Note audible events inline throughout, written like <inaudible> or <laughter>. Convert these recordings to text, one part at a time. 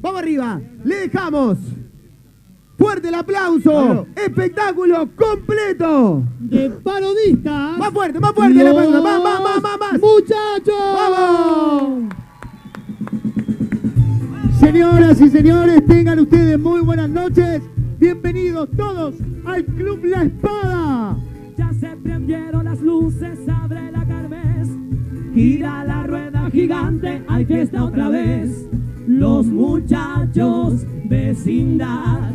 Vamos arriba. Le dejamos. Fuerte el aplauso. Espectáculo completo. De parodistas. Más fuerte, más fuerte aplauso. Más, más, más, más, más. Muchachos. ¡Vamos! Señoras y señores, tengan ustedes muy buenas noches. Bienvenidos todos al Club La Espada. Ya se prendieron las luces, abre la carmes. Gira la rueda gigante, hay fiesta otra vez. Los muchachos, vecindad,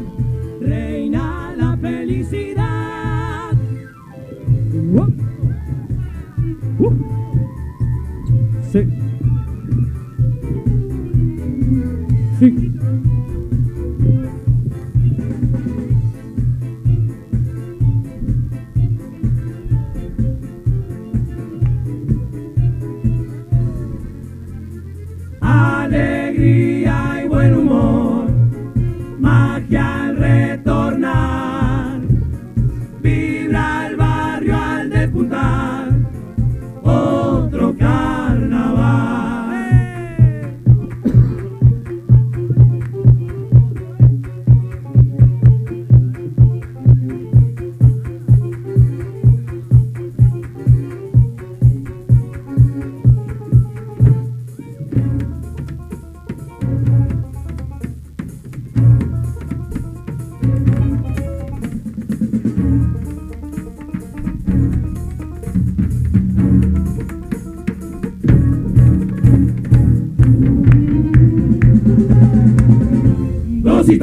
reina la felicidad. Uh. Uh. Alegría y buen humor, magia al retornar,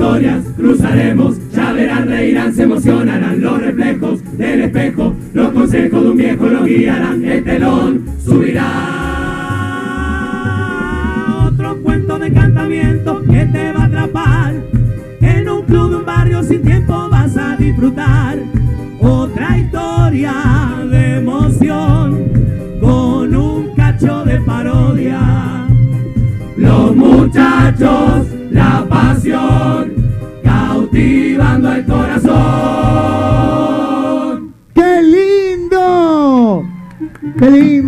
Dos historias cruzaremos, ya verán, reirán, se emocionarán los reflejos del espejo, los consejos de un viejo lo guiarán, el telón subirá. Otro cuento de encantamiento que te va a atrapar, en un club de un barrio sin tiempo vas a disfrutar. Otra historia de emoción, con un cacho de parodia. Los muchachos,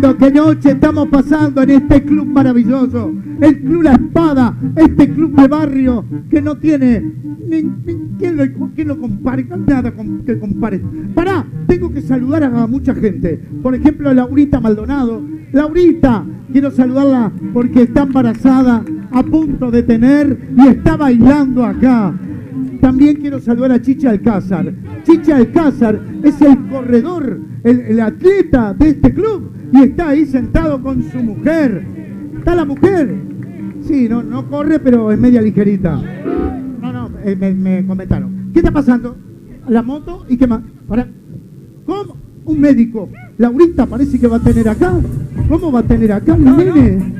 lindo! ¡Qué noche estamos pasando en este club maravilloso! El Club La Espada, este club de barrio que no tiene... Ni, ni- ¿quién, lo, lo compare? Nada con- que compare. Pará, tengo que saludar a mucha gente. Por ejemplo, a Laurita Maldonado. Laurita, quiero saludarla porque está embarazada, a punto de tener y está bailando acá. También quiero saludar a Chicha Alcázar. Chicha Alcázar es el corredor, el, el atleta de este club y está ahí sentado con su mujer. ¿Está la mujer? Sí, no, no corre, pero es media ligerita. No, no, eh, me, me comentaron. ¿Qué está pasando? La moto y qué más. Para. ¿Cómo? Un médico. Laurita parece que va a tener acá. ¿Cómo va a tener acá un nene?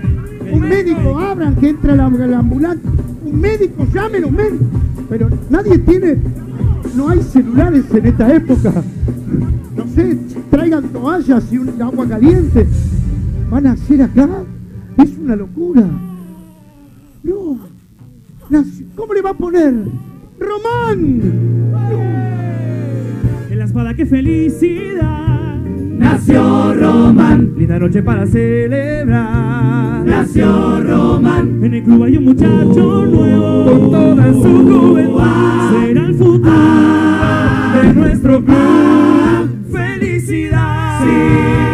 Un médico, abran que entra la, la ambulancia. Un médico, llamen un médico. Pero nadie tiene, no hay celulares en esta época. No sé, traigan toallas y un agua caliente. ¿Van a hacer acá? Es una locura. No. ¿Cómo le va a poner? ¡Román! En la espada, qué felicidad. Nació Román. Linda noche para celebrar. Nació Román. En el club hay un muchacho nuevo. Con toda su juventud. Será el futuro de nuestro club. Felicidad. Sí.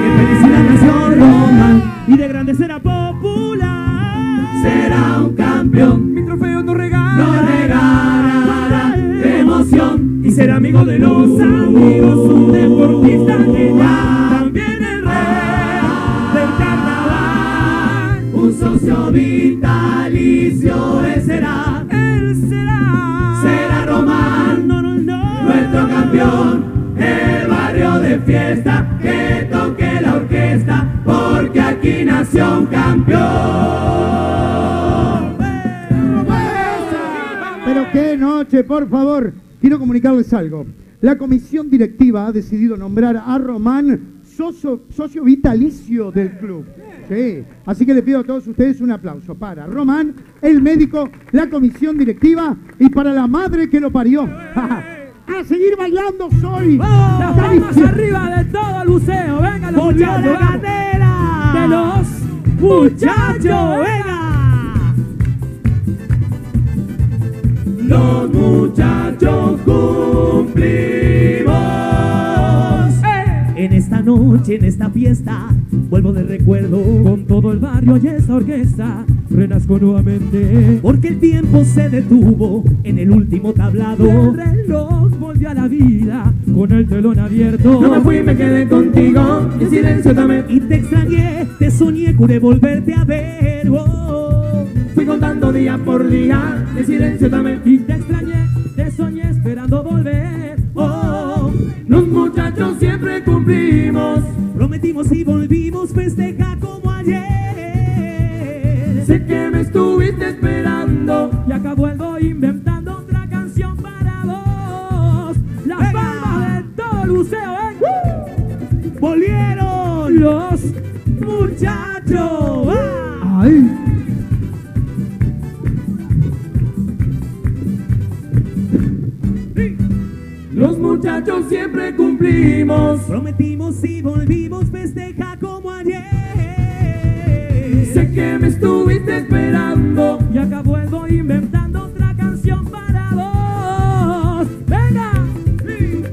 Qué felicidad nació Román. Y de grande será popular. Será un campeón. Mi trofeo Y ser amigo de los amigos. Un deportista genial. También el rey del carnaval. Un socio vitalicio él será. Él será. Será Román. No, no, no. Nuestro campeón. El barrio de fiesta. Que toque la orquesta. Porque aquí nació un campeón. Pero qué noche, por favor. Quiero comunicarles algo. La comisión directiva ha decidido nombrar a Román socio, socio vitalicio del club. Sí. Así que le pido a todos ustedes un aplauso para Román, el médico, la comisión directiva y para la madre que lo parió. <laughs> a seguir bailando soy. Vamos, La vamos arriba de todo el buceo. Venga, los Muchachos, muchachos. De los muchachos. Venga. Los muchachos cumplimos. En esta noche, en esta fiesta, vuelvo de recuerdo. Con todo el barrio y esta orquesta, renazco nuevamente. Porque el tiempo se detuvo en el último tablado. El reloj volvió a la vida con el telón abierto. No me fui, me quedé contigo, en silencio también. Y te extrañé, te soñé, curé volverte a ver. Oh. Contando día por día, en silencio también. Y te extrañé, te soñé esperando volver. Oh. Los muchachos siempre cumplimos. Prometimos y volvimos, festeja como ayer. Sé que me estuviste esperando. Y acá vuelvo inventando otra canción para vos. La palma de todo luceo, ¿eh? Volvieron los muchachos. ¡Ah! ¡Ay! Muchachos siempre cumplimos. Prometimos y volvimos, festeja como ayer. Sé que me estuviste esperando. Y acá vuelvo inventando otra canción para vos. ¡Venga! Sí.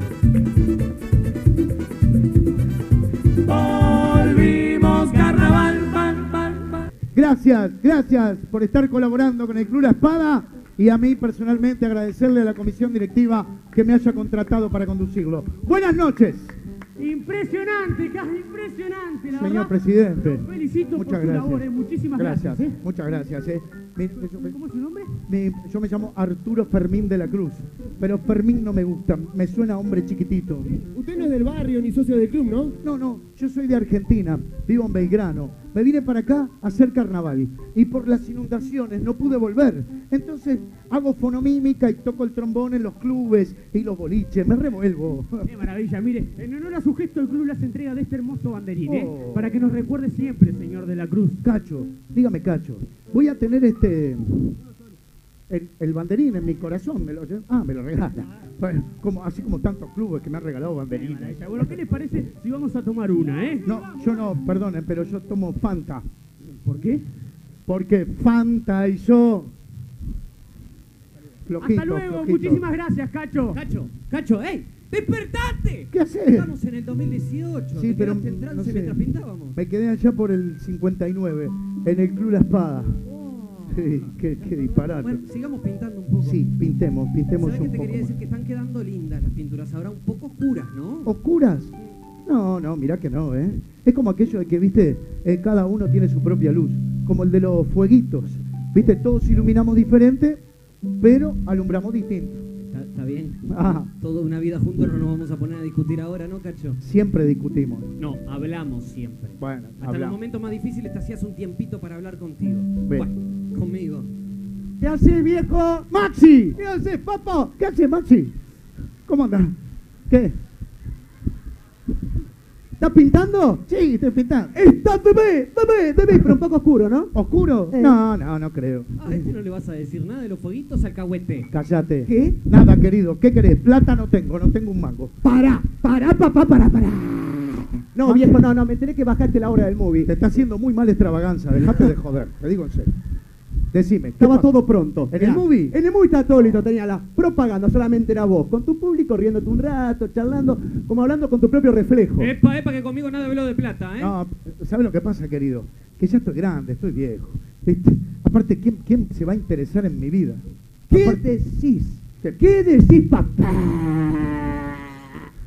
Volvimos carnaval, pan, pan, pan. Gracias, gracias por estar colaborando con el Club La Espada y a mí personalmente agradecerle a la comisión directiva que me haya contratado para conducirlo. Buenas noches, Impresionante, casi impresionante, la señor verdad. presidente. Felicito Muchas por su gracias. labor, eh. muchísimas gracias. Gracias, eh. muchas gracias. eh. ¿Cómo es su nombre? Yo me llamo Arturo Fermín de la Cruz, pero Fermín no me gusta, me suena a hombre chiquitito. Usted no es del barrio ni socio del club, ¿no? No, no, yo soy de Argentina, vivo en Belgrano. Me vine para acá a hacer carnaval y por las inundaciones no pude volver. Entonces hago fonomímica y toco el trombón en los clubes y los boliches, me revuelvo. Qué maravilla, mire, en honor a su gesto el club hace entrega de este hermoso banderín, ¿eh? Oh. Para que nos recuerde siempre, señor de la Cruz. Cacho, dígame Cacho, voy a tener este... El, el banderín en mi corazón, me lo, ah, me lo regala. Bueno, como, así como tantos clubes que me han regalado banderines. Bueno, ¿qué les parece si vamos a tomar una, eh? No, yo no, perdonen, pero yo tomo Fanta. ¿Por qué? Porque Fanta y yo. Flojito, Hasta luego, flojito. muchísimas gracias, Cacho. Cacho, Cacho, ¡ey! ¡Despertate! ¿Qué haces? Estamos en el 2018. Sí, pero en trance no sé. mientras pintábamos. Me quedé allá por el 59, en el Club La Espada. <laughs> Qué, qué disparate. Bueno, sigamos pintando un poco. Sí, pintemos, pintemos ¿Sabes qué un te poco. quería decir? más. Que están quedando lindas las pinturas, ahora un poco oscuras, ¿no? ¿Oscuras? No, no, mirá que no, ¿eh? Es como aquello de que, viste, eh, cada uno tiene su propia luz, como el de los fueguitos. Viste, todos iluminamos diferente, pero alumbramos distinto. Está, está bien. Ah, Toda una vida juntos no nos vamos a poner a discutir ahora, ¿no, Cacho? siempre discutimos. No, hablamos siempre. Bueno, Hasta los hablamos. momentos más difíciles te hacías un tiempito para hablar contigo. Ven. Bueno, conmigo. ¿Qué haces, viejo? ¡Maxi! ¿Qué haces, papo? ¿Qué haces, Maxi? ¿Cómo andas? ¿Qué? ¿Estás pintando? Sí, estoy pintando. Está bebé, bebé, bebé, pero un poco oscuro, ¿no? ¿Oscuro? Eh. No, no, no creo. Ah, ¿a este no le vas a decir nada de los fueguitos alcahuete? Cállate. ¿Qué? Nada, querido. ¿Qué querés? Plata no tengo, no tengo un mango. Para, para, papá, para, para. No, viejo, no, no, me tenés que bajarte la hora del movie. Te está haciendo muy mal extravaganza. Dejate de joder. Te digo en serio. Decime. ¿qué Estaba todo pronto. ¿En el movie? En el movie está todo listo, tenía la propaganda, solamente era vos, con tu público riéndote un rato, charlando, como hablando con tu propio reflejo. Epa, epa, que conmigo nada de velo de plata, ¿eh? No, ¿sabes lo que pasa, querido? Que ya estoy grande, estoy viejo. ¿Viste? Aparte, ¿quién, quién se va a interesar en mi vida? ¿Qué Aparte- decís? ¿Qué decís, papá?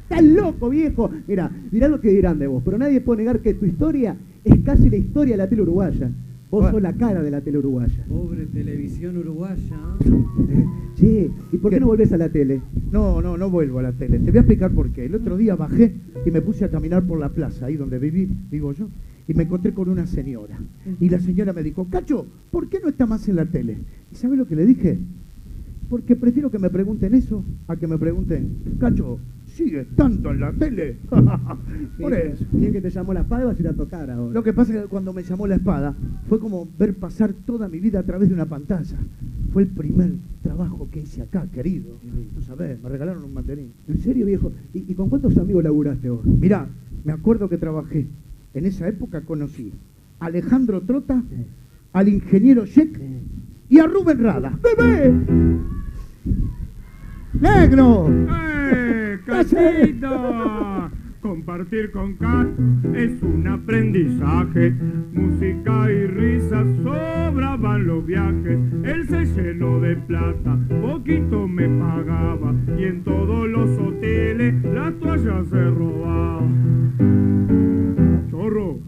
Estás loco, viejo. Mira, dirán lo que dirán de vos, pero nadie puede negar que tu historia es casi la historia de la tele uruguaya. Vos sos la cara de la tele uruguaya. Pobre televisión uruguaya. <laughs> Che, ¿y por qué, ¿Qué? no volvés a la tele? No, no, no vuelvo a la tele. Te voy a explicar por qué. El otro día bajé y me puse a caminar por la plaza, ahí donde viví, vivo yo, y me encontré con una señora. Y la señora me dijo, Cacho, ¿por qué no está más en la tele? ¿Y sabes lo que le dije? Porque prefiero que me pregunten eso a que me pregunten, Cacho, ¿sigue estando en la tele? <laughs> por eso. Bien que te llamó la espada vas a ir a tocar ahora. Lo que pasa es que cuando me llamó la espada fue como ver pasar toda mi vida a través de una pantalla. Fue el primer trabajo que hice acá, querido. No sabés, me regalaron un mandarín. ¿En serio, viejo? ¿Y, y con cuántos amigos laburaste vos? Mirá, me acuerdo que trabajé. En esa época conocí a Alejandro Trota, al ingeniero Sheck y a Rubén Rada. ¡Bebé! ¡Negro! ¡Eh! Compartir con Cat es un aprendizaje. Música y risas sobraban los viajes. Él se llenó de plata, poquito me pagaba. Y en todos los hoteles la toalla se robaba. Chorro.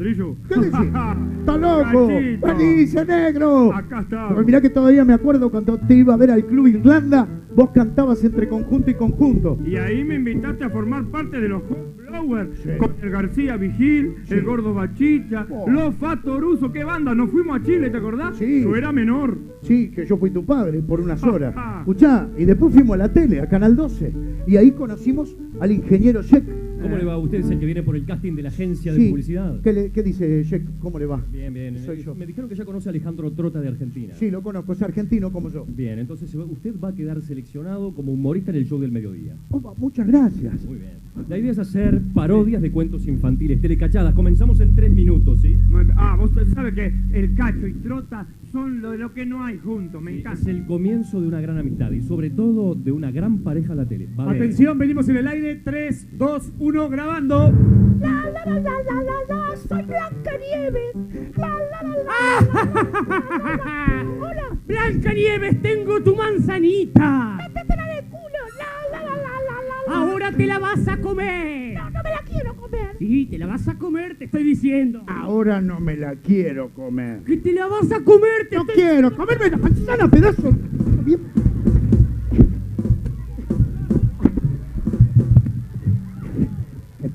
Rastrillo. ¿Qué decís? <laughs> ¡Está loco! ¡Bendice, negro! Acá está. Pues mirá que todavía me acuerdo cuando te iba a ver al Club Irlanda, vos cantabas entre conjunto y conjunto. Y ahí me invitaste a formar parte de los Flowers Sí. con el García Vigil, Sí. el Gordo Bachicha, Oh. los Fatoruso, qué banda, nos fuimos a Chile, ¿te acordás? Sí. Yo era menor. Sí, que yo fui tu padre por unas horas. Escuchá, y después fuimos a la tele, a Canal 12, y ahí conocimos al ingeniero Sheck. ¿Cómo le va a usted? Es el que viene por el casting de la agencia de publicidad. ¿Qué, le- qué dice Sheck? ¿Cómo le va? Bien, bien. Soy Eh, yo. Me dijeron que ya conoce a Alejandro Trota de Argentina. Sí, lo conozco, es argentino como yo. Bien, entonces usted va a quedar seleccionado como humorista en el show del mediodía. Opa, muchas gracias. Muy bien. La idea es hacer parodias de cuentos infantiles, telecachadas. Comenzamos en tres minutos, ¿sí? Ah, vos sabés que el Cacho y Trota son lo, lo que no hay juntos, me Sí, encanta. Es el comienzo de una gran amistad y sobre todo de una gran pareja en la tele. Va a. Atención, venimos en el aire. 3, 2, 1, grabando. La la la la la la la, soy Blanca Nieves. La la la la. la, la. Hola, Blanca Nieves, tengo tu manzanita. métetela el culo. La la la la la. Ahora te la vas a comer. No, no me la quiero comer. Sí, te la vas a comer, te estoy diciendo. Ahora no me la quiero comer. Que te la vas a comer, te No quiero comerme la manzana, pedazo.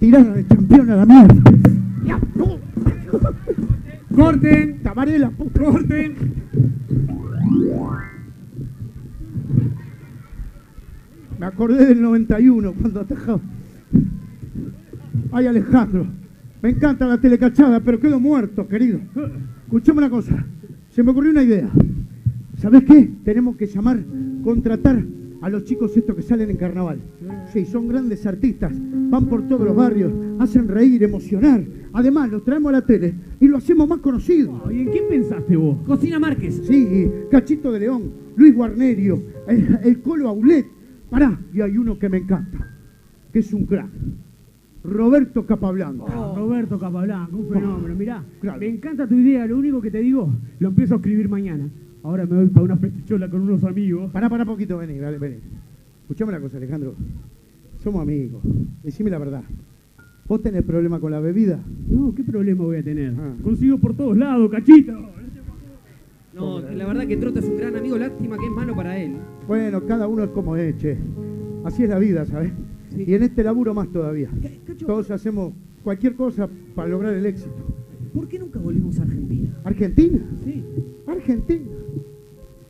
Tiraron el campeón a la mierda. Corten, Tabarela, puta. corten. Me acordé del 91 cuando atajaba. Ay, Alejandro, me encanta la telecachada, pero quedo muerto, querido. Escuchame una cosa, se me ocurrió una idea. ¿Sabes qué? Tenemos que llamar, contratar a los chicos estos que salen en carnaval. Sí, son grandes artistas, van por todos los barrios, hacen reír, emocionar. Además, los traemos a la tele y lo hacemos más conocido. ¿Y en quién pensaste vos? Cocina Márquez. Sí, Cachito de León, Luis Guarnerio, el, el Colo Aulet. Pará, y hay uno que me encanta, que es un crack. Roberto Capablanca. Roberto Capablanca, un fenómeno. Mirá, Claro. me encanta tu idea. Lo único que te digo, lo empiezo a escribir mañana. Ahora me voy para una festechola con unos amigos. Pará, pará poquito, vení, vale, vení. Escuchame una cosa, Alejandro. Somos amigos. Decime la verdad. ¿Vos tenés problema con la bebida? No, ¿qué problema voy a tener? Ah. Consigo por todos lados, cachito. No, la verdad que Trota es un gran amigo, lástima que es malo para él. Bueno, cada uno es como es, che. Así es la vida, ¿sabes? Sí. Y en este laburo más todavía. Cacho, Todos hacemos cualquier cosa para lograr el éxito. ¿por qué nunca volvemos a Argentina? ¿Argentina? Sí. Argentina.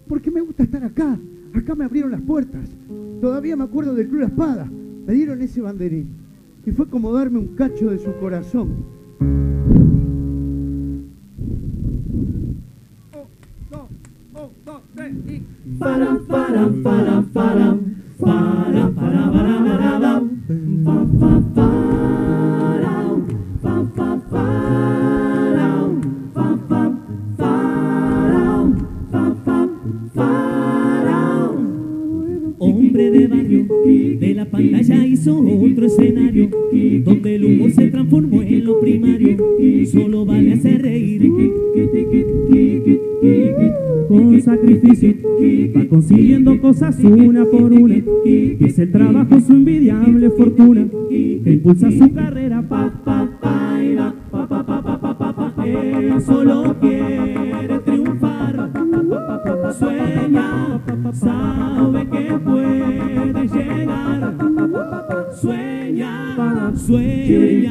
Porque me gusta estar acá. Acá me abrieron las puertas. Todavía me acuerdo del Club La Espada. Me dieron ese banderín. Y fue como darme un cacho de su corazón. Para, para, consiguiendo cosas una por una. Es el trabajo su envidiable fortuna que impulsa su carrera. Pa, pa, va, pa, pa, pa, pa, pa, pa, pa. Él solo quiere triunfar. Sueña, sabe que puede llegar. Sueña, sueña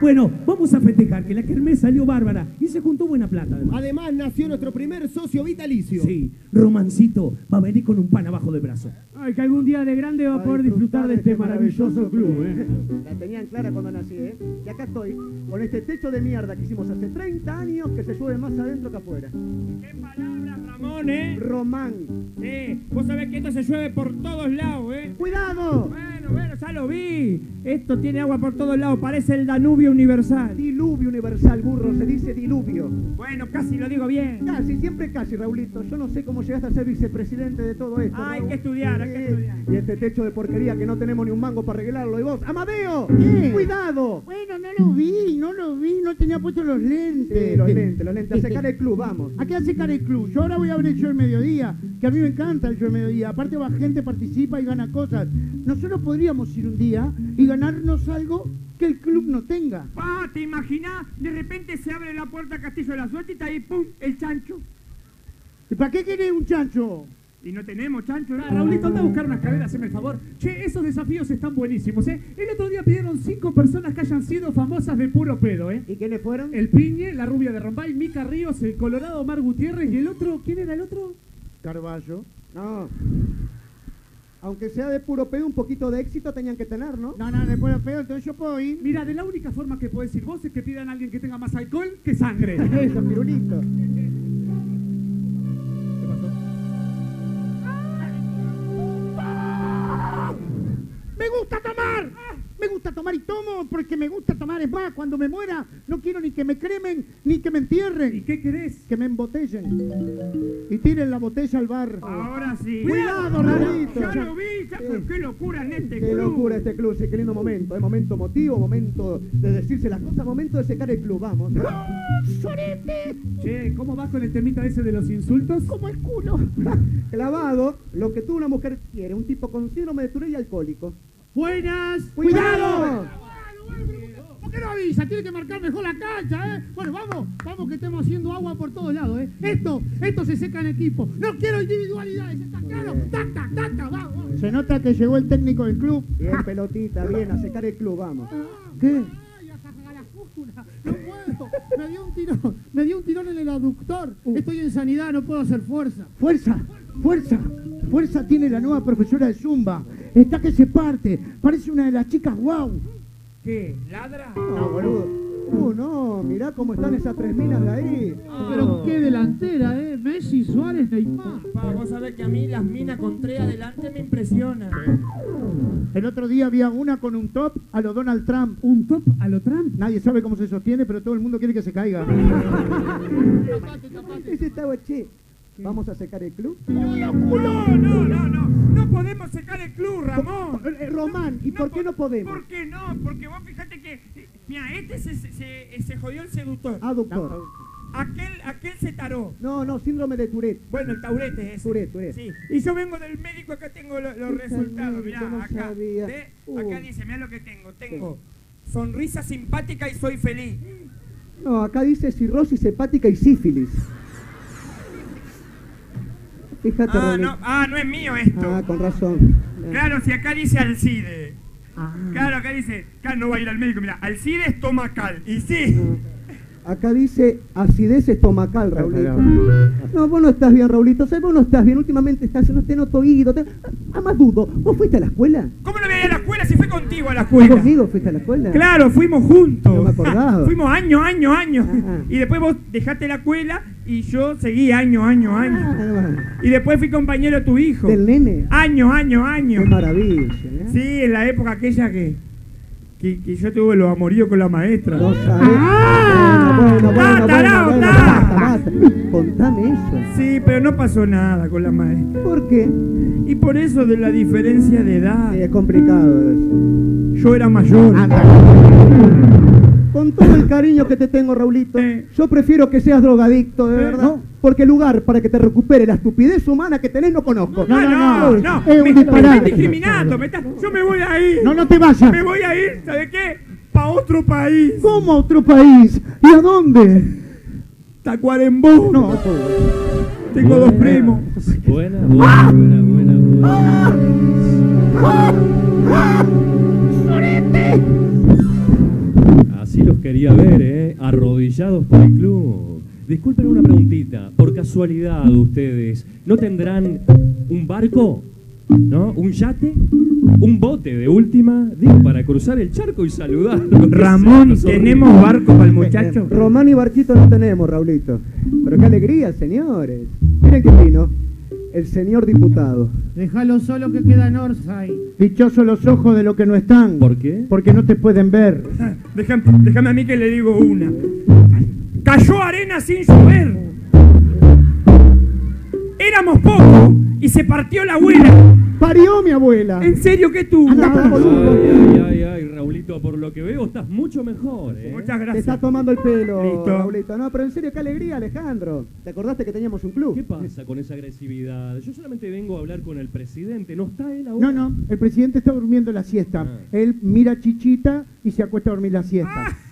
Bueno, vamos a festejar que la kermés salió bárbara y se juntó buena plata además. Además, nació nuestro primer socio vitalicio. Sí, Romancito va a venir con un pan abajo del brazo. Ay, que algún día de grande va a poder disfrutar de este maravilloso club, ¿eh? La tenían clara cuando nací, ¿eh? Y acá estoy, con este techo de mierda que hicimos hace 30 años que se llueve más adentro que afuera. ¿Qué palabras, Ramón, eh? Román. Sí, vos sabés que esto se llueve por todos lados, eh. ¡Cuidado! Bueno, bueno, ya lo vi. Esto tiene agua por todos lados, parece el Danubio universal. Diluvio universal, burro, se dice diluvio. Bueno, casi lo digo bien. Casi, siempre casi, Raulito. Yo no sé cómo llegaste a ser vicepresidente de todo esto. Ah, hay Raúl. que estudiar, hay que estudiar. Y este techo de porquería que no tenemos ni un mango para arreglarlo. Y vos, ¡Amadeo! ¿Qué? ¡Cuidado! Bueno, no lo vi, no lo vi, no tenía puesto los lentes. Sí, los lentes, los lentes. A secar el club, vamos. ¿A qué hace cara el club? Yo ahora voy a ver el show del mediodía, que a mí me encanta el show del mediodía. Aparte va gente, participa y gana cosas. Nosotros podríamos ir un día y ganarnos algo que el club no tenga. Ah, ¿te imaginás? De repente se abre la puerta al Castillo de la Suerte y está ahí, ¡pum!, el chancho. ¿Y para qué querés un chancho? Y no tenemos chancho, ¿no? Ah, Raulito, anda a buscar unas cadenas, hazme el favor. Che, esos desafíos están buenísimos, ¿eh? El otro día pidieron cinco personas que hayan sido famosas de puro pedo, ¿eh? ¿Y quiénes fueron? El Piñe, la rubia de Rombay, Mica Ríos, el Colorado Omar Gutiérrez y el otro, ¿quién era el otro? Carballo. No. Aunque sea de puro pedo, un poquito de éxito tenían que tener, ¿no? No, no, después de feo, entonces yo puedo ir. Mira, de la única forma que podés ir vos es que pidan a alguien que tenga más alcohol que sangre. <laughs> Eso, pirulito. Tomar y tomo porque me gusta tomar. Es más, cuando me muera, no quiero ni que me cremen ni que me ¿Y entierren. qué querés? Que me embotellen. Y tiren la botella al bar. Ahora sí. Cuidado, Raulito. Ya lo vi, ya- Sí. qué locura en este Qué club. locura este club, sí, qué lindo momento. Es momento emotivo, momento de decirse las cosas, momento de secar el club, vamos. Che, ¿cómo vas con el temita ese de los insultos? Como el culo. <laughs> Clavado, lo que tú una mujer quiere, un tipo con síndrome de Tourette y alcohólico. Buenas. ¡Cuidado! ¿Por qué no avisa? Tiene que marcar mejor la cancha, ¿eh? Bueno, vamos, vamos que estemos haciendo agua por todos lados, ¿eh? Esto, esto se seca en equipo. No quiero individualidades, ¿está claro? Tac, tac, tac, tac, vamos. Se nota que llegó el técnico del club. Bien, pelotita, bien, a secar el club, vamos. ¿Qué? La fúcula, no puedo. Me dio un tirón, me dio un tirón en el aductor. Estoy en sanidad, no puedo hacer fuerza. Fuerza, fuerza, fuerza tiene la nueva profesora de Zumba. Está que se parte. Parece una de las chicas wow. ¿Qué? ¿Ladra? No, boludo. Uh, no, mirá cómo están esas tres minas de ahí. Pero qué delantera, ¿eh? Messi, Suárez, Neymar. Pa, vos sabés que a mí las minas con tres adelante me impresionan. El otro día había una con un top a lo Donald Trump. ¿Un top a lo Trump? Nadie sabe cómo se sostiene, pero todo el mundo quiere que se caiga. <laughs> Ese está che. ¿Vamos a secar el club? No, no, no, no. No podemos secar el club, Ramón. Eh, eh, Román, ¿y por qué no podemos? ¿Por qué no? Porque vos fíjate que. eh, Mira, este se, se, se- jodió el seductor. Ah, doctor. Aquel, aquel se taró. No, no, síndrome de Tourette. Bueno, el taurete es. Tourette, Tourette. Sí. Y yo vengo del médico, acá tengo lo- los resultados. Mirá, no acá. ¿Ve? Uh. Acá dice, mirá lo que tengo. Tengo sonrisa simpática y soy feliz. No, acá dice cirrosis hepática y sífilis. Fíjate, Ah, Rolín. no, ah, no es mío esto. Ah, con razón. Claro, si acá dice Alcide. Ah. Claro, acá dice, acá no va a ir al médico, mira, Alcide estomacal. Y sí. Acá dice acidez estomacal, Raulito. No, vos no estás bien, Raulito. ¿Sabes? Vos no estás bien. Últimamente estás, no te noto oído. Te... Ah, más dudo. ¿Vos fuiste a la escuela? ¿Cómo no voy a ir a la escuela si fui contigo a la escuela? ¿Conmigo fuiste a la escuela? Claro, fuimos juntos. No me acordaba. fuimos año, año, año. Y después vos dejaste la escuela y yo seguí año, año, año. Ah, Y después fui compañero de tu hijo. Del nene. Año, año, año. Qué maravilla. ¿eh? Sí, en la época aquella que, que, que yo tuve los amoríos con la maestra. No sabés. Bueno, bueno, bueno, ¡Ah, bueno, tarao, bueno, basta. Contame eso. Sí, pero no pasó nada con la maestra. ¿Por qué? Y por eso de la diferencia de edad. Sí, es complicado eso. Yo era mayor. Con todo el cariño que te tengo, Raulito, yo prefiero que seas drogadicto, de verdad. no. Porque el lugar para que te recupere la estupidez humana que tenés no conozco. No, no, no, no, es un me estás discriminando, me estás- yo me voy a ir. No, no te vayas. Me voy a ir, ¿sabe qué? Pa' otro país. ¿Cómo a otro país? ¿Y a dónde? Tacuarembó. No, pobre. Tengo dos primos. Buena, buena, buena, buena, buena. Así los quería ver, ¿eh? Arrodillados por el club. Disculpen una preguntita. Por casualidad, ustedes, ¿no tendrán un barco? ¿No? ¿Un yate? ¿Un bote de última? Digo, para cruzar el charco y saludar. <laughs> Ramón, ¿tenemos barco para el muchacho? <laughs> Román y Barquito no tenemos, Raulito. Pero qué alegría, señores. Miren qué vino. El señor diputado. Déjalo solo que queda en Orsay. Dichosos los ojos de los que no están. ¿Por qué? Porque no te pueden ver. Déjame, déjame a mí que le digo una. Cayó arena sin llover. Éramos pocos y se partió la abuela. Parió mi abuela. ¿En serio que tú? Anda. Ay, ay, ay, Raulito, por lo que veo estás mucho mejor, ¿eh? Muchas Te está gracias. tomando el pelo, Listo. Raulito. No, pero en serio, qué alegría, Alejandro. ¿Te acordaste que teníamos un club? ¿Qué pasa con esa agresividad? Yo solamente vengo a hablar con el presidente. ¿No está él ahora? No, no, el presidente está durmiendo la siesta. Ah. Él mira a Chichita y se acuesta a dormir la siesta. El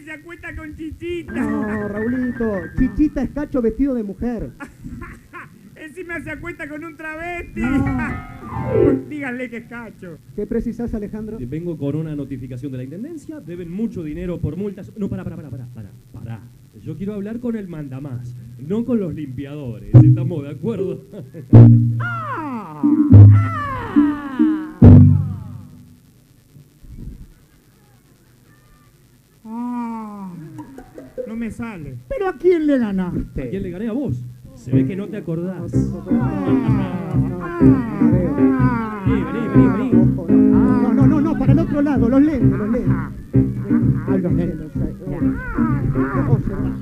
se acuesta con chichita. No, Raulito. Chichita es cacho vestido de mujer. <laughs> Encima se acuesta con un travesti. <laughs> Díganle que es cacho. ¿Qué precisás, Alejandro? Eh, Vengo con una notificación de la intendencia. Deben mucho dinero por multas. No, para, para, para, para, para, para. Yo quiero hablar con el mandamás, no con los limpiadores. ¿Estamos de acuerdo? <laughs> Ah, no me sale. ¿Pero a quién le ¿A ganaste? quién le gané a vos? Se ve que no te acordás. Vení, vení, vení, vení. Ojo, no. No, no, no, para el otro lado, los lentes, los lentes. Ay, los lentes. Oh, se va.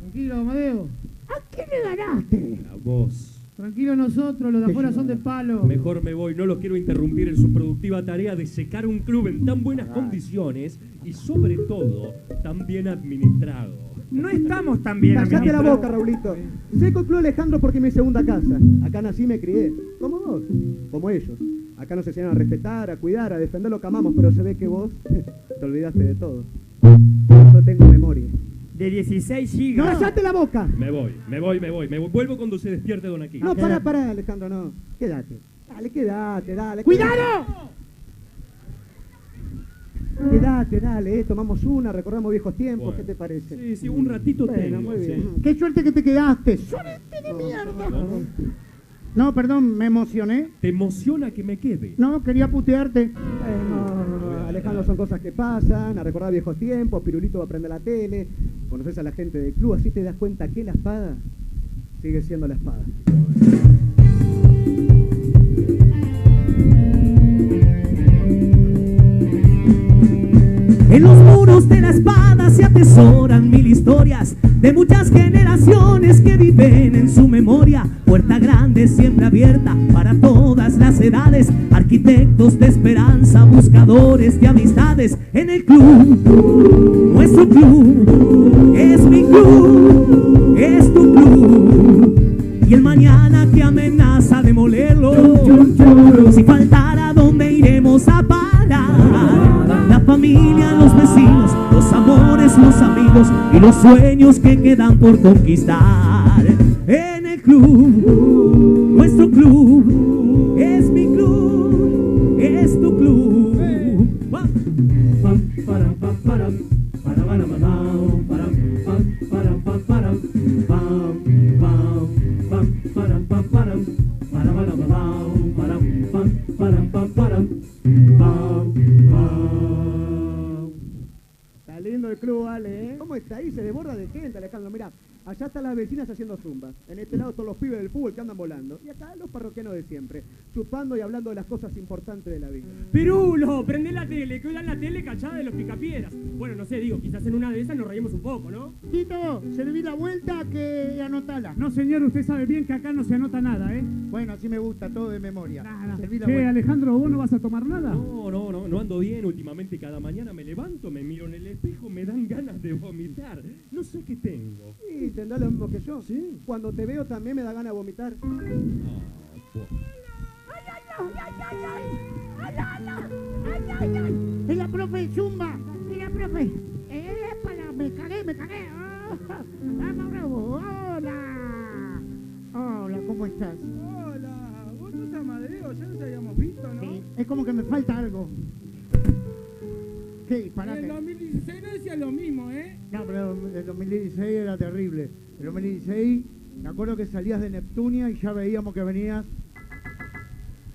Tranquilo, Amadeo. ¿A quién le ganaste? A vos. Tranquilo nosotros, los de afuera son de palo. Mejor me voy, no los quiero interrumpir en su productiva tarea de secar un club en tan buenas condiciones y sobre todo tan bien administrado. No estamos tan bien Callate la boca, Raulito. Seco el Club Alejandro porque es mi segunda casa. Acá nací y me crié. Como vos, como ellos. Acá nos enseñaron a respetar, a cuidar, a defender lo que amamos, pero se ve que vos <laughs> te olvidaste de todo. Yo tengo memoria. De 16 ¡No, gigas. callate la boca! Me voy, me voy, me voy, me voy. Vuelvo cuando se despierte Don Aquí. No, para, para, Alejandro, no. Quédate. Dale, quédate, dale. ¡Cuidado! Quédate, dale, eh, tomamos una, recordamos viejos tiempos, Bueno. ¿qué te parece? Sí, sí, un ratito Bueno, tengo. muy bien. sí. ¡Qué suerte que te quedaste! ¡Suerte de mierda! No, perdón, me emocioné. ¿Te emociona que me quede? No, quería putearte. Eh, no, no, no, Alejandro, son cosas que pasan, a recordar viejos tiempos, Pirulito va a prender la tele, conoces a la gente del club, así te das cuenta que la espada sigue siendo la espada. En los muros de la espada se atesoran mil historias de muchas generaciones que viven en su memoria. Puerta grande siempre abierta para todas las edades. Arquitectos de esperanza, buscadores de amistades en el club. Nuestro club es mi club, es tu club. Y el mañana que amenaza demolerlo. Si faltara, ¿dónde iremos a parar? Los vecinos, los amores, los amigos y los sueños que quedan por conquistar. En el club, nuestro club, es mi ahí? Se desborda de gente, Alejandro, mira. Allá están las vecinas haciendo zumba. En este lado todos los pibes del fútbol que andan volando. Y acá los parroquianos de siempre, chupando y hablando de las cosas importantes de la vida. Pirulo, prende la tele, que hoy dan la tele cachada de los picapiedras. Bueno, no sé, digo, quizás en una de esas nos reímos un poco, ¿no? Tito, serví la vuelta que anotala. No, señor, usted sabe bien que acá no se anota nada, ¿eh? Bueno, así me gusta, todo de memoria. Nada. Serví la Che, vuelta. Alejandro, ¿vos no vas a tomar nada? No, no, no, no ando bien. Últimamente cada mañana me levanto, me miro en el espejo, me dan ganas de vomitar. No sé qué tengo. Sí, tendrá lo mismo que yo. Sí. Cuando te veo también me da ganas de vomitar. ¡Ay, ay, ay, ay, ay, ay! ¡Ay, ay, ay! Es la profe Zumba. Mira, profe. Eh, para, me cagué, me cagué. Bravo. Hola. Hola, ¿cómo estás? Hola, vos sos Amadeo, ya nos habíamos visto, ¿no? Sí, Es como que me falta algo. En el 2016 no decía lo mismo, ¿eh? No, pero el 2016 era terrible. El 2016, me acuerdo que salías de Neptunia y ya veíamos que venías.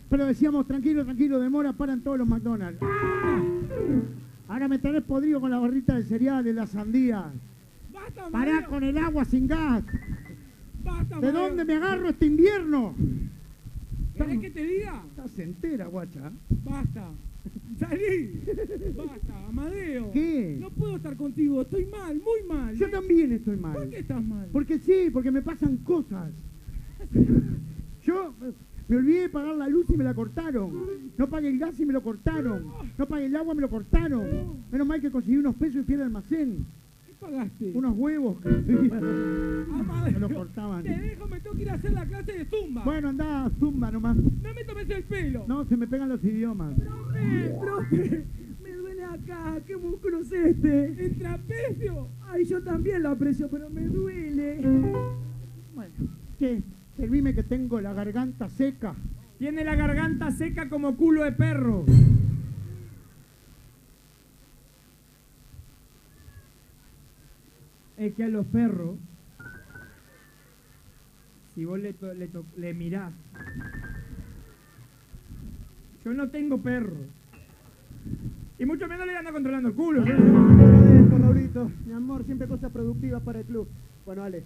Pero decíamos, tranquilo, tranquilo, demora, paran todos los McDonald's. ¡Ah! Ahora me tenés podrido con la barrita de cereal, de la sandía. ¡Basta, Pará con el agua sin gas. ¡Basta, ¿De dónde me agarro este invierno? ¿Querés que te diga? Estás entera, guacha. ¡Basta! ¡Salí! ¡Basta, Amadeo! ¿Qué? No puedo estar contigo, estoy mal, muy mal. Yo también estoy mal. ¿Por qué estás mal? Porque sí, porque me pasan cosas. <laughs> Yo me olvidé de pagar la luz y me la cortaron. No pagué el gas y me lo cortaron. No pagué el agua y me lo cortaron. Menos mal que conseguí unos pesos y fui al almacén. ¿Qué pagaste? Unos huevos <laughs> que Amadeo, me lo cortaban. Te dejo, me tengo que ir a hacer la clase de zumba. Bueno, anda, zumba nomás. No me tomes el pelo. No, se me pegan los idiomas. Eh, profe, me duele acá. ¿Qué músculo es este? El trapecio. Ay, yo también lo aprecio, pero me duele. Bueno, ¿qué? Servime que tengo la garganta seca. Tiene la garganta seca como culo de perro. Es que a los perros, si vos le, le, le mirás, yo no tengo perro. Y mucho menos le ando controlando el culo. Agradezco, Raulito. Mi amor, siempre cosas productivas para el club. Bueno, Ale,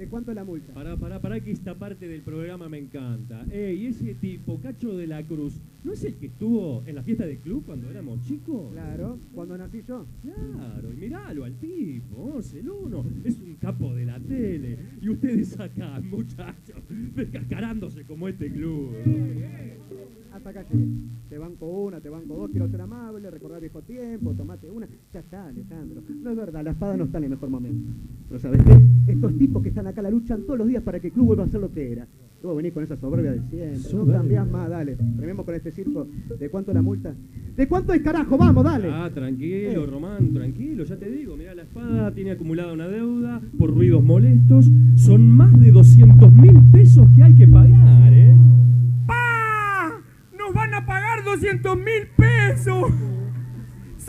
¿de cuánto es la multa? Pará, pará, pará, que esta parte del programa me encanta. Ey, ese tipo, Cacho de la Cruz, ¿no es el que estuvo en la fiesta del club cuando éramos chicos? Claro, cuando nací yo. Claro, y miralo al tipo, es el uno, es un capo de la tele. Y ustedes acá, muchachos, descascarándose como este club. Hasta acá llegué. Te banco una, te banco dos, quiero ser amable, recordar viejo tiempo, tomate una. Ya está, Alejandro. No es verdad, la espada no está en el mejor momento. Pero ¿sabes qué? Estos tipos que están acá la luchan todos los días para que el club vuelva a ser lo que era. Luego venís con esa soberbia de siempre. No cambiás más, dale. Rememos con este circo. ¿De cuánto la multa? ¿De cuánto es carajo? Vamos, dale. Ah, tranquilo, Eh. Román, tranquilo, ya te digo. Mirá, la espada tiene acumulada una deuda por ruidos molestos. Son más de 200 mil pesos que hay que pagar, ¿eh? ¡Pa! ¡Nos van a pagar 200 mil pesos!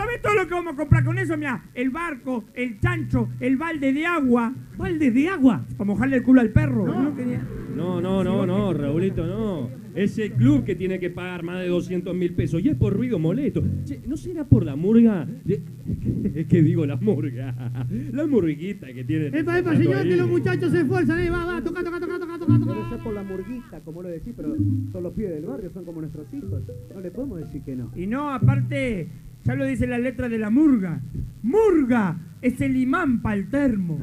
¿Sabes todo lo que vamos a comprar con eso? Mira, el barco, el chancho, el balde de agua. ¿Balde de agua? Para mojarle el culo al perro. No quería- No, no, no, no, Raulito, no. Es el club que tiene que pagar más de 200 mil pesos y es por ruido molesto. Che, ¿no será por la murga? de- <laughs> ¿Qué digo la murga? <laughs> La murguita que tiene. Epa, epa, señor, ahí. que los muchachos se esfuerzan, eh, va, va, toca, toca, toca, toca, toca, toca. ser por la murguita, como lo decís, pero son los pibes del barrio, son como nuestros hijos. No le podemos decir que no. Y no, aparte, ya lo dice la letra de la murga. ¡Murga! Es el imán para el termo.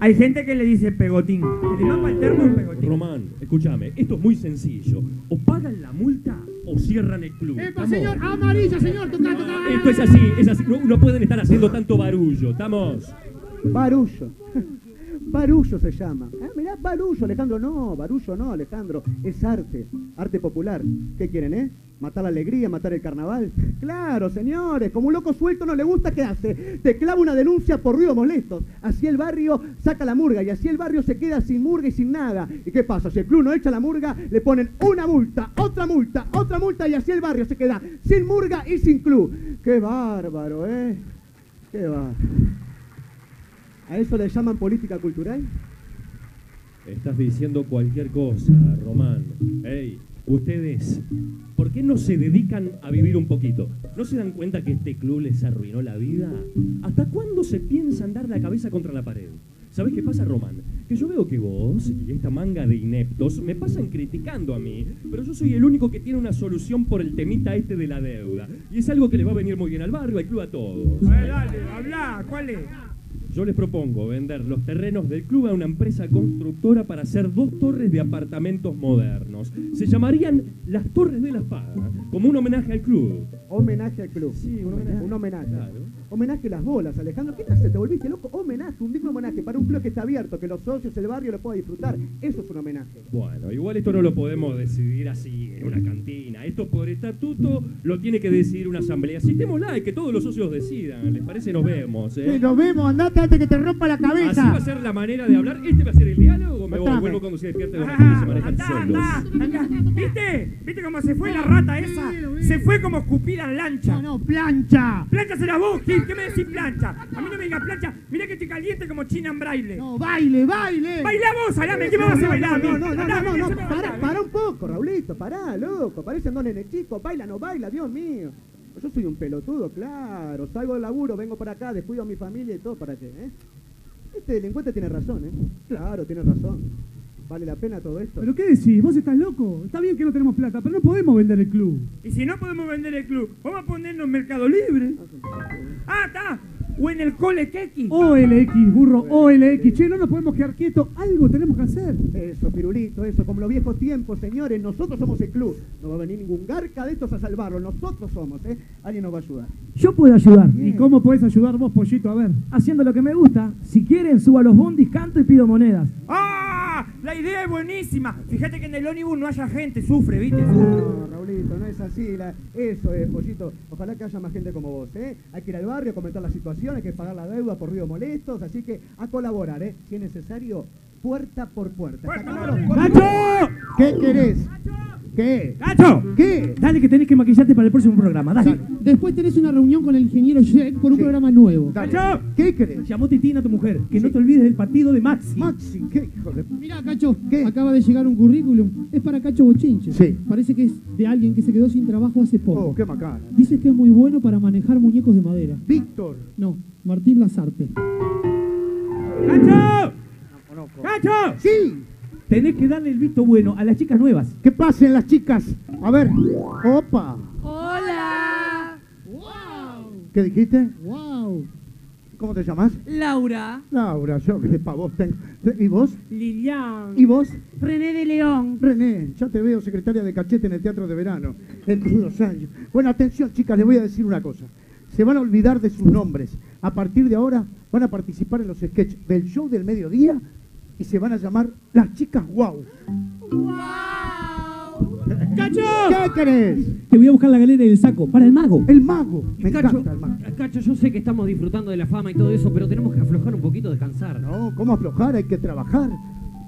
Hay gente que le dice pegotín. El imán para el termo es pegotín. Román, escúchame, esto es muy sencillo. O pagan la multa o cierran el club. Epa, ¿Estamos? señor, amarilla, señor, toca, toca. Esto es así, es así. No, no pueden estar haciendo tanto barullo. ¿Estamos? Barullo. Barullo se llama. Ah, mirá, barullo, Alejandro. No, barullo no, Alejandro. Es arte. Arte popular. ¿Qué quieren, eh? ¿Matar la alegría, matar el carnaval? Claro, señores. Como un loco suelto no le gusta, ¿qué hace? Te clava una denuncia por ruidos molestos. Así el barrio saca la murga y así el barrio se queda sin murga y sin nada. ¿Y qué pasa? Si el club no echa la murga, le ponen una multa, otra multa, otra multa y así el barrio se queda sin murga y sin club. ¡Qué bárbaro, eh! ¡Qué bárbaro! ¿A eso le llaman política cultural? Estás diciendo cualquier cosa, Román. Ey, ustedes, ¿por qué no se dedican a vivir un poquito? ¿No se dan cuenta que este club les arruinó la vida? ¿Hasta cuándo se piensan dar la cabeza contra la pared? ¿Sabés qué pasa, Román? Que yo veo que vos y esta manga de ineptos me pasan criticando a mí, pero yo soy el único que tiene una solución por el temita este de la deuda. Y es algo que le va a venir muy bien al barrio, al club, a todos. A ver, dale, habla, ¿cuál es? Yo les propongo vender los terrenos del club a una empresa constructora para hacer dos torres de apartamentos modernos. Se llamarían las Torres de la Espada, como un homenaje al club. Homenaje al club. Sí, un homenaje. Un homenaje. Claro. Homenaje a las bolas, Alejandro. ¿Qué te hace? ¿Te volviste loco? Homenaje, un digno homenaje para un club que está abierto, que los socios del barrio lo puedan disfrutar. Eso es un homenaje. Bueno, igual esto no lo podemos decidir así en una cantina. Esto por estatuto lo tiene que decidir una asamblea. Citémosla y que todos los socios decidan. ¿Les parece? Nos vemos, ¿eh? Sí, nos vemos, andate antes que te rompa la Así va cabeza. a ser la manera de hablar. ¿Este va a ser el diálogo o me voy? Vuelvo cuando se despierte de la se manejan Andá, solos. andá, andá. ¿Viste? ¿Viste cómo se fue la rata esa? Se fue como escupida en lancha. No, no, plancha. Plancha será vos, Gil. ¿Qué me decís plancha? A mí no me digas plancha. Mirá que estoy caliente como china en braille. No, baile, baile. Bailá vos, salame. ¿Qué me vas a bailar a mí? No, no, no, no, no, ¿qué no, para un poco, Raulito, pará, loco. Parecen dos nenes chicos. Baila, no baila, Dios mío. Yo soy un pelotudo, claro. Salgo del laburo, vengo para acá, descuido a mi familia y todo, ¿para qué, eh? Este delincuente tiene razón, ¿eh? Claro, tiene razón. ¿Vale la pena todo esto? ¿Pero qué decís? ¿Vos estás loco? Está bien que no tenemos plata, pero no podemos vender el club. Y si no podemos vender el club, vamos a ponernos en Mercado Libre. Ah, está. O en el Cole Keki. OLX, burro, OLX. Che, no nos podemos quedar quietos. Algo tenemos que hacer. Eso, pirulito, eso, como los viejos tiempos, señores, nosotros somos el club. No va a venir ningún garca de estos a salvarlo, nosotros somos, ¿eh? Alguien nos va a ayudar. Yo puedo ayudar. ¿Y cómo podés ayudar vos, pollito? A ver. Haciendo lo que me gusta. Si quieren, subo a los bondis, canto y pido monedas. ¡Ah! La idea es buenísima. Fíjate que en el ónibus no haya gente, sufre, ¿viste? No, Raulito, no es así. la- eso es, pollito. Ojalá que haya más gente como vos, ¿eh? Hay que ir al barrio, comentar la situación, hay que pagar la deuda por ruidos molestos, así que a colaborar, ¿eh? Si es necesario, puerta por puerta. ¿Está. ¿Qué querés? ¿Qué? ¡Cacho! ¿Qué? Dale que tenés que maquillarte para el próximo programa. Dale. Después tenés una reunión con el ingeniero Jack por un Sí. programa nuevo. Dale. ¡Cacho! ¿Qué querés? Llamó Titina, tu mujer. Que no te olvides del partido de Maxi. Maxi, ¿qué hijo de... Mira, Cacho, ¿Qué? acaba de llegar un currículum. Es para Cacho Bochinche. Sí. Parece que es de alguien que se quedó sin trabajo hace poco. Oh, qué macana. Dice que es muy bueno para manejar muñecos de madera. Víctor. No, Martín Lazarte. ¡Cacho! Conozco. ¡Cacho! Sí. Tenés que darle el visto bueno a las chicas nuevas. Que pasen las chicas. A ver. Opa. Hola. ¿Qué dijiste? ¡Wow! ¿Cómo te llamas? Laura. Laura, yo que pa' vos tengo. ¿Y vos? Lilian. ¿Y vos? René de León. René, ya te veo secretaria de cachete en el Teatro de Verano. En unos años. Bueno, atención, chicas, les voy a decir una cosa. Se van a olvidar de sus nombres. A partir de ahora van a participar en los sketches del show del mediodía y se van a llamar Las Chicas Wow. ¡Cacho! ¿Qué querés? Te voy a buscar la galera del saco. Para el mago. El mago. Me Cacho, encanta el mago. Cacho, yo sé que estamos disfrutando de la fama y todo eso, pero tenemos que aflojar un poquito, descansar. No, ¿cómo aflojar? Hay que trabajar.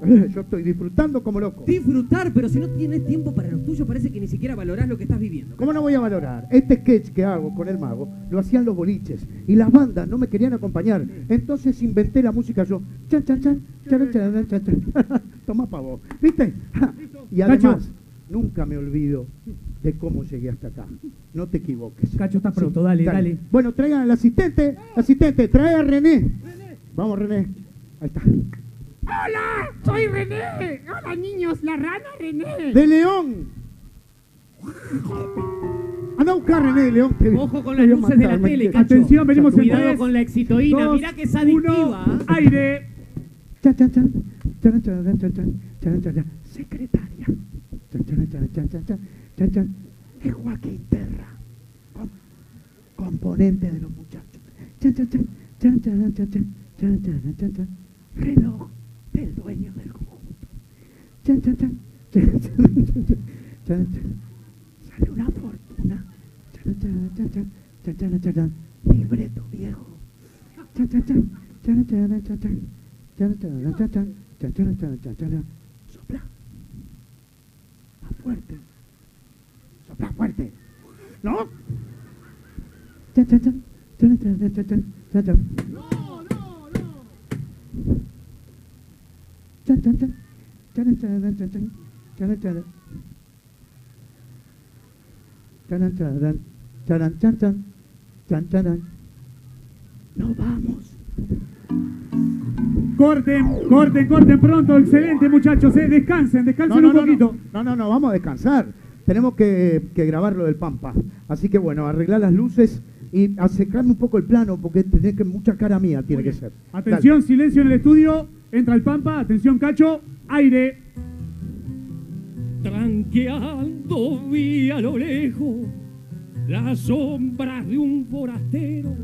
<laughs> Yo estoy disfrutando como loco. Disfrutar, pero si no tienes tiempo para los tuyos, parece que ni siquiera valorás lo que estás viviendo. ¿Cómo no voy a valorar? Este sketch que hago con el mago lo hacían los boliches y las bandas no me querían acompañar. Entonces inventé la música yo. Chan, chan, chan, chan, chan, chan, chan. <laughs> Toma pavo. ¿Viste? Y además, nunca me olvido de cómo llegué hasta acá. No te equivoques. Cacho, está pronto. Dale, dale. Bueno, traigan al asistente. Asistente, trae a René. Vamos, René. Ahí está. Hola, soy René. Hola, niños, la rana René. De León. Anda a buscar a René de León. que- Ojo con las luces de la tele, que- Cacho. Atención, venimos en Cuidado tres, con la exitoína, dos, mirá que es adictiva. uno, ¡Aire! Chan, chan, chan. Chan, chan, chan, chan, chan, chan, chan, chan. Secretaria. Chan, chan, chan, chan, chan, chan, chan, chan. Es Joaquín Terra. Com- componente de los muchachos. Chan, chan, chan, chan, chan, chan, chan, chan, chan, chan, chan. Reloj del dueño del conjunto. Chan, chan, chan, Sale una fortuna. Libreto viejo. Sopla. Más fuerte. Sopla fuerte. ¿No? No, no, no. No vamos. Corten, corten, corten pronto. Excelente, muchachos. eh. Descansen, descansen un poquito. No, no, no, vamos a descansar. Tenemos que, que grabar lo del Pampa. Así que bueno, arreglar las luces y acercarme un poco el plano porque tiene que mucha cara mía tiene que ser. Atención, silencio en el estudio. Entra el Pampa. Atención, Cacho. Aire. Tranqueando vi a lo lejos las sombras de un forastero.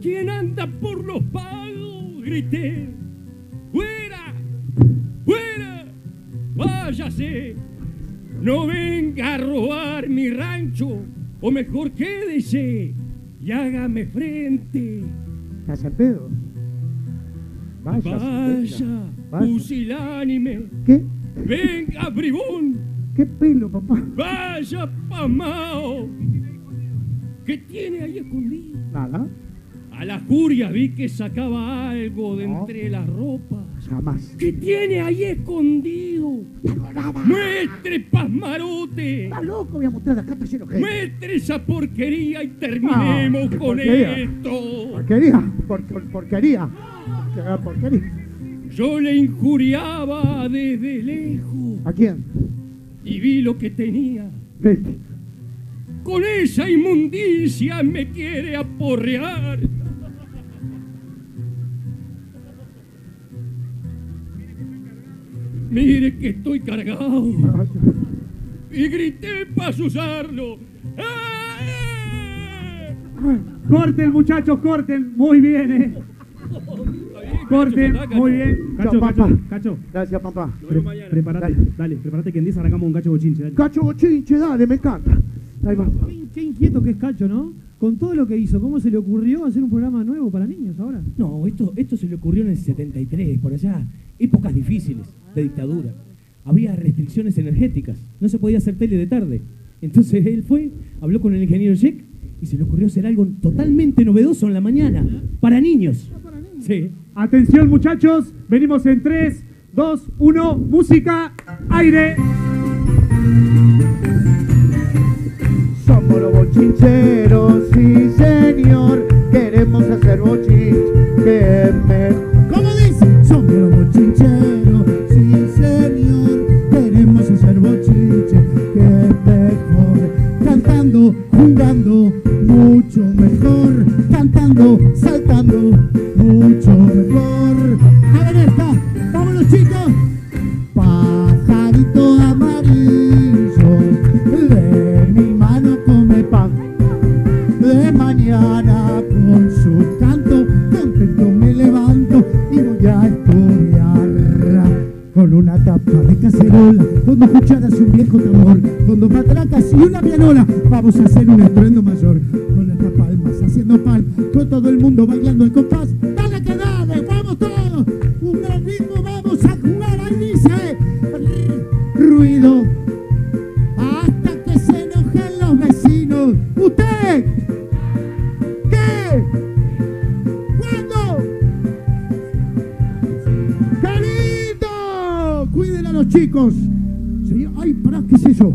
¿Quién anda por los pagos? Grité. ¡Fuera! ¡Fuera! ¡Váyase! No venga a robar mi rancho, o mejor quédese y hágame frente. ¿Estás pedo? Vaya, Vaya, vaya. pusilánime. ¿Qué? Venga, bribón. ¿Qué pelo, papá? Vaya, pamao. ¿Qué tiene ahí escondido? Nada, A la furia vi que sacaba algo de entre las ropas. Jamás. ¿Qué tiene ahí escondido? ¡Muestre, pasmarote! Está loco, voy a mostrar acá, está lleno de gente. ¡Muestre esa porquería y terminemos Ah, con porquería. esto! Porquería, por, por- porquería. Qué porquería. Yo le injuriaba desde lejos ¿A quién? y vi lo que tenía. Vete. Con esa inmundicia me quiere aporrear. Mire que estoy cargado. Y grité para usarlo. ¡Eh! Corten, muchachos, corten. Muy bien, eh. Corten, muy bien. Cacho, Cacho, papá. Cacho. Gracias, papá. Pre- prepárate, dale. prepárate que en 10 arrancamos un cacho bochinche. Dale. Cacho bochinche, dale, me encanta. Ahí va. Qué, qué inquieto que es Cacho, ¿no? Con todo lo que hizo, ¿cómo se le ocurrió hacer un programa nuevo para niños ahora? No, esto, esto se le ocurrió en el 73, por allá. Épocas difíciles de dictadura. Había restricciones energéticas. No se podía hacer tele de tarde. Entonces él fue, habló con el ingeniero Jack y se le ocurrió hacer algo totalmente novedoso en la mañana. Para niños. Sí. Atención, muchachos. Venimos en 3, 2, 1. Música, aire. Somos los bochincheros, sí señor. Queremos hacer bochinche, que mejor. Saltando, mucho mejor. A ver esta, vámonos chicos. Pajarito amarillo, de mi mano come pan. De mañana con su canto, contento me levanto y voy a estudiar. Con una tapa de cacerola, con dos cucharas y un viejo tambor, con dos matracas y una pianola, vamos a hacer un estruendo los chicos. Señor, ay, pará, ¿qué es eso?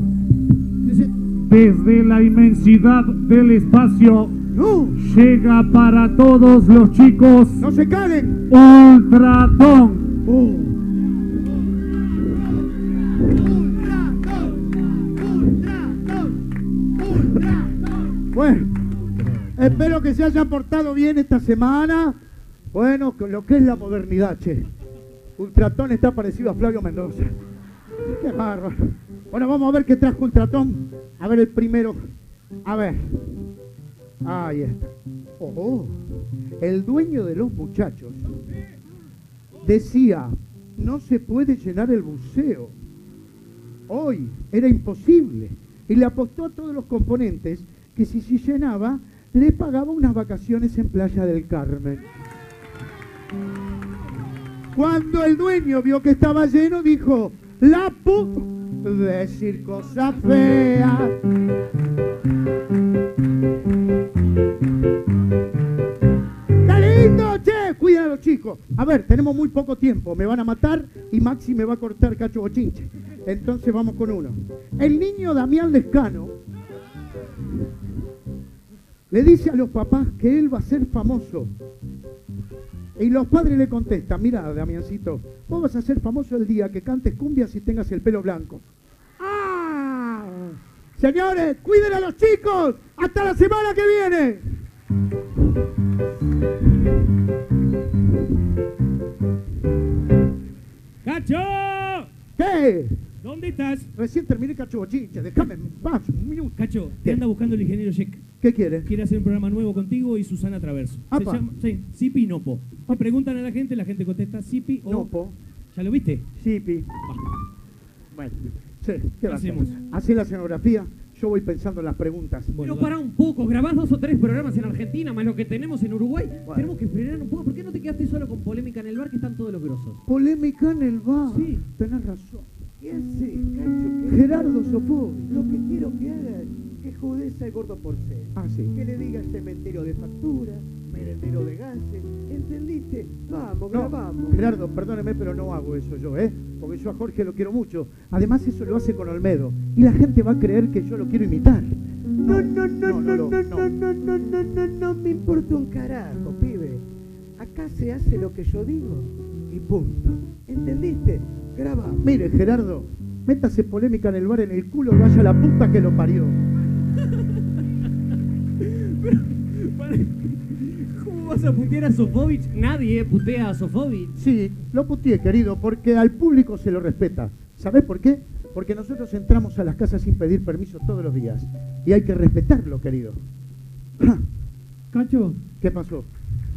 Desde la inmensidad del espacio ¡No! llega para todos los chicos ¡No se calen! Ultratón. Oh. Bueno, espero que se hayan portado bien esta semana. Bueno, con lo que es la modernidad, che. Ultratón está parecido a Flavio Mendoza. Qué bárbaro. Bueno, vamos a ver qué trajo Ultratón. A ver el primero. A ver. Ahí está. Oh, el dueño de los muchachos decía, no se puede llenar el buceo. Hoy era imposible. Y le apostó a todos los componentes que si se llenaba, le pagaba unas vacaciones en Playa del Carmen. Cuando el dueño vio que estaba lleno, dijo, la pu... decir cosas feas. Cuiden a los chicos. A ver, tenemos muy poco tiempo. Me van a matar y Maxi me va a cortar cacho bochinche. Entonces vamos con uno. El niño Damián Lescano le dice a los papás que él va a ser famoso Y los padres le contestan, mira, Damiancito, vos vas a ser famoso el día que cantes cumbias y tengas el pelo blanco. ¡Ah! Señores, cuiden a los chicos. Hasta la semana que viene. ¡Cacho! ¿Qué? ¿Dónde estás? Recién terminé cacho bochinche, déjame en paz un minuto. Cacho, te anda buscando el ingeniero Jack. ¿Qué quiere? Quiere hacer un programa nuevo contigo y Susana Traverso. Se Apa. llama, sí, Sipi y Nopo. Le preguntan a la gente, la gente contesta Sipi o... Nopo. ¿Ya lo viste? Sipi. Bueno, sí, ¿qué hacemos? Así la escenografía, yo voy pensando en las preguntas. Pero para un poco, grabás dos o tres programas en Argentina, más lo que tenemos en Uruguay. Tenemos que frenar un poco. ¿Por qué no te quedaste solo con polémica en el bar que están todos los grosos? Polémica en el bar. Sí. Tenés razón. Sí, Cacho, que- Gerardo Sofó. Lo que quiero que hagas, jodes al gordo porcel. Ah, sí. Que le digas cementerio de factura, merendero de gases. ¿Entendiste? Vamos, No, grabamos. Gerardo, perdóneme, pero no hago eso yo, ¿eh? Porque yo a Jorge lo quiero mucho. Además, eso lo hace con Olmedo. Y la gente va a creer que yo lo quiero imitar. No, no, no, no, no, no, no, no, no, no, no, no me importa un carajo, pibe. Acá se hace lo que yo digo y punto. ¿Entendiste? Graba. Mire, Gerardo, métase polémica en el bar en el culo y vaya la puta que lo parió. ¿Cómo vas a putear a Sofovich? Nadie putea a Sofovich. Sí, lo puteé, querido, porque al público se lo respeta. ¿Sabés por qué? Porque nosotros entramos a las casas sin pedir permiso todos los días. Y hay que respetarlo, querido. <clears throat> Cacho, ¿Qué pasó?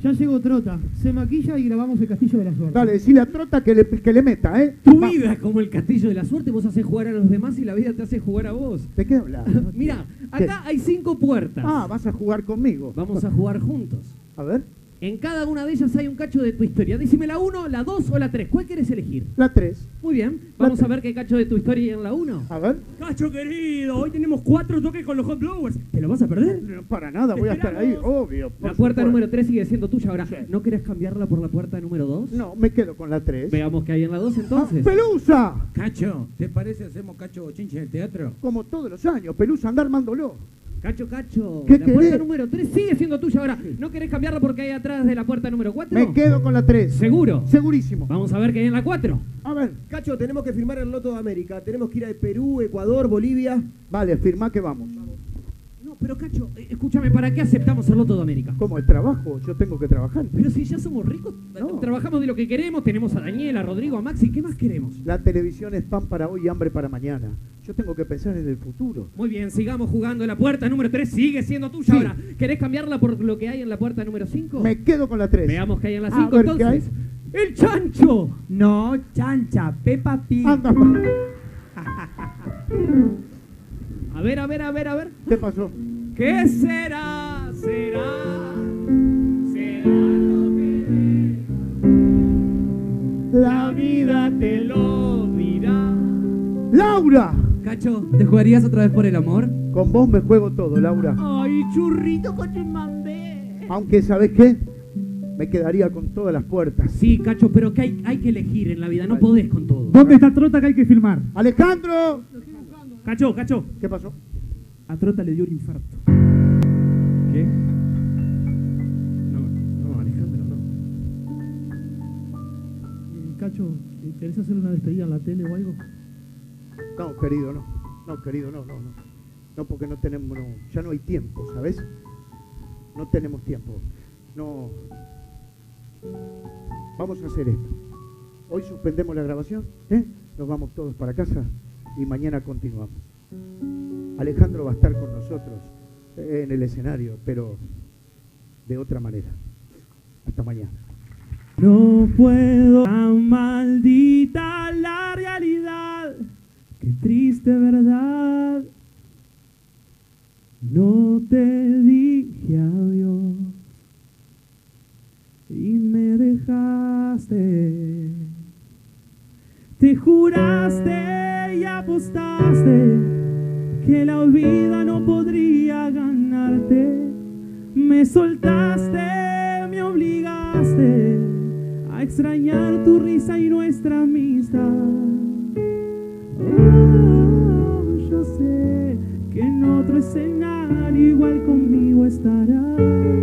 Ya llegó Trota. Se maquilla y grabamos el Castillo de la Suerte. Dale, decile a Trota que le, que le meta, ¿eh? Tu Va. vida es como el castillo de la suerte, vos haces jugar a los demás y la vida te hace jugar a vos. ¿De qué hablas? <laughs> Mira, ¿Qué? acá hay cinco puertas. Ah, vas a jugar conmigo. Vamos a jugar juntos. A ver, En cada una de ellas hay un cacho de tu historia. Decime la uno, la dos o la tres. ¿Cuál quieres elegir? la 3. Muy bien. Vamos a ver qué cacho de tu historia hay en la uno. A ver. Cacho querido, hoy tenemos cuatro toques con los hot blowers. ¿Te lo vas a perder? No, para nada, voy a estar ahí, obvio. La puerta número tres sigue siendo tuya. Ahora, Sí. ¿no querés cambiarla por la puerta número dos? No, me quedo con la 3. Veamos qué hay en la dos entonces. ¡Pelusa! Cacho, ¿te parece hacemos cacho bochinche en el teatro? Como todos los años, Pelusa anda armándolo. Cacho, cacho. ¿Qué la puerta número 3 sigue siendo tuya ahora. ¿No querés cambiarla porque hay atrás de la puerta número 4? Me quedo con la 3. ¿Seguro? Segurísimo. Vamos a ver qué hay en la 4. A ver. Cacho, tenemos que firmar el Loto de América. Tenemos que ir a Perú, Ecuador, Bolivia. Vale, firma que vamos. Pero Cacho, eh, escúchame, ¿para qué aceptamos el loto de América? ¿Cómo el trabajo? Yo tengo que trabajar. Pero si ya somos ricos, trabajamos de lo que queremos, tenemos a Daniela, a Rodrigo, a Maxi, ¿qué más queremos? La televisión es pan para hoy y hambre para mañana. Yo tengo que pensar en el futuro. Muy bien, sigamos jugando. La puerta número 3 sigue siendo tuya Sí. ahora. ¿Querés cambiarla por lo que hay en la puerta número 5? Me quedo con la 3. Veamos qué hay en la A 5 ver, ¿qué entonces. ¡El chancho! No, chancha, Peppa Pig. Anda. <laughs> A ver, a ver, a ver, a ver. ¿Qué pasó? ¿Qué será? ¿Será? ¿Será lo que La vida te lo dirá. ¡Laura! Cacho, ¿te jugarías otra vez por el amor? Con vos me juego todo, Laura. Ay, churrito con mandé. Aunque, ¿sabés qué? Me quedaría con todas las puertas. Sí, Cacho, pero que hay, hay que elegir en la vida, no podés con todo. ¿Dónde está Trota que hay que filmar? ¡Alejandro! Cacho, cacho. ¿Qué pasó? A Trota le dio un infarto. ¿Qué? No, no, Alejandro, no. Eh, Cacho, ¿querés hacer una despedida en la tele o algo? No, querido, no. No, querido, no, no, no. No, porque no tenemos, no, ya no hay tiempo, ¿sabes? No tenemos tiempo. No. Vamos a hacer esto. Hoy suspendemos la grabación, ¿eh? Nos vamos todos para casa y mañana continuamos. Alejandro va a estar con nosotros eh, en el escenario, pero de otra manera. Hasta mañana. No puedo, tan maldita la realidad, qué triste verdad. No te dije adiós y me dejaste. Te juraste y apostaste que la vida no podría ganarte. Me soltaste, me obligaste a extrañar tu risa y nuestra amistad. Oh, yo sé que en otro escenario igual conmigo estarás.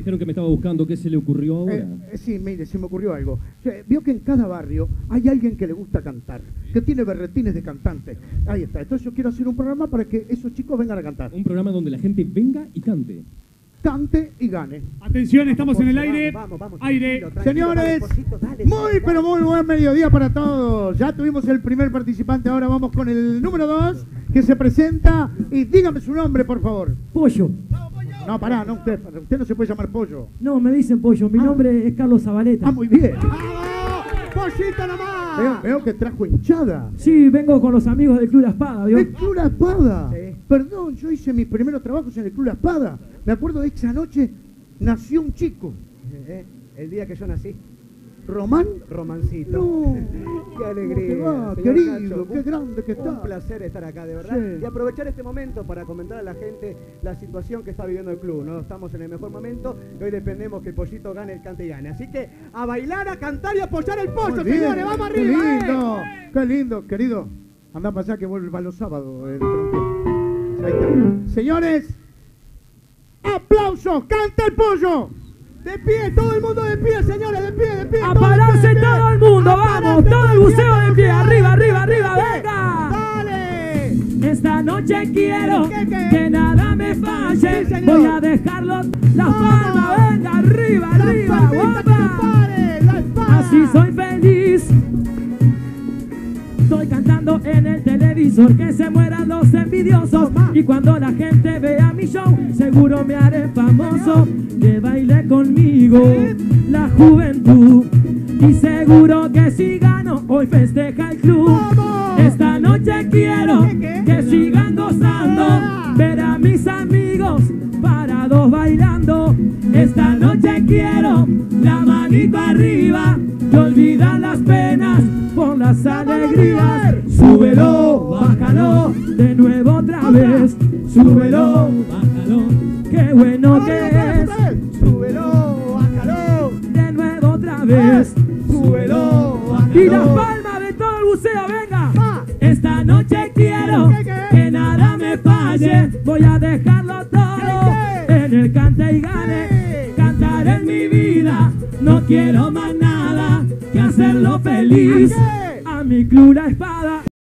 Dijeron que me estaba buscando. ¿Qué se le ocurrió ahora? Eh, eh, sí, mire, se me ocurrió algo. Eh, Vio que en cada barrio hay alguien que le gusta cantar, que tiene berretines de cantante. Ahí está. Entonces yo quiero hacer un programa para que esos chicos vengan a cantar. Un programa donde la gente venga y cante. Cante y gane. Atención, estamos en el aire. Aire. Señores, muy pero muy buen mediodía para todos. Ya tuvimos el primer participante, ahora vamos con el número dos que se presenta y dígame su nombre, por favor. Pollo. No, pará, no, usted, usted no se puede llamar Pollo. No, me dicen Pollo. Mi nombre es Carlos Zabaleta. Ah, muy bien. ¡Pollito nomás! Veo, veo que trajo hinchada. Sí, vengo con los amigos del Club La Espada, ¿vio? ¿El Club La Espada? Perdón, yo hice mis primeros trabajos en el Club La Espada. Me acuerdo de esa noche nació un chico. Eh, El día que yo nací. ¿Román? Romancito. No. <laughs> Qué alegría. ¿Cómo te va, querido? Nacho. Qué Un- grande que Un está. placer estar acá, de verdad. Sí. Y aprovechar este momento para comentar a la gente la situación que está viviendo el club. No estamos en el mejor momento y hoy dependemos que el pollito gane, el cante y gane. Así que a bailar, a cantar y a apoyar el pollo, bien, señores. ¡Vamos Qué arriba! lindo, eh! qué lindo, querido. Anda para allá que vuelva los sábados. el trompo. Ahí está. Señores, aplausos, canta el pollo. De pie, todo el mundo de pie, señores, de pie, de pie. ¡A todo pararse pie, de pie. todo el mundo! ¡Vamos! ¡Todo el buceo de pie! ¡Arriba, arriba, arriba! ¡Venga! ¡Dale! Esta noche quiero ¿Qué, qué? que nada me falle. Sí. Voy a dejarlo la palma, venga, arriba, arriba, guapa. Así soy feliz. Estoy cantando en el televisor que se mueran los envidiosos. Y cuando la gente vea mi show seguro me haré famoso. Que baile conmigo la juventud. Y seguro que si gano hoy festeja el club. Esta noche quiero que sigan gozando ver a mis amigos parados bailando esta noche quiero la manito arriba y olvidar las penas por las alegrías. Súbelo, bájalo, de nuevo otra vez. Súbelo, bájalo, qué bueno que es. Súbelo, bájalo. De nuevo otra vez. Súbelo, bájalo. Y las palmas de todo el buceo, venga. Esta noche quiero que nada me falle. Voy a dejarlo todo en el cante y gane. Cantar en mi vida, no quiero más nada que hacerlo feliz. A mi club la espada.